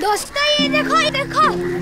どしたいでこいでこい。